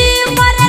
ಶ್ರೀ ಮರ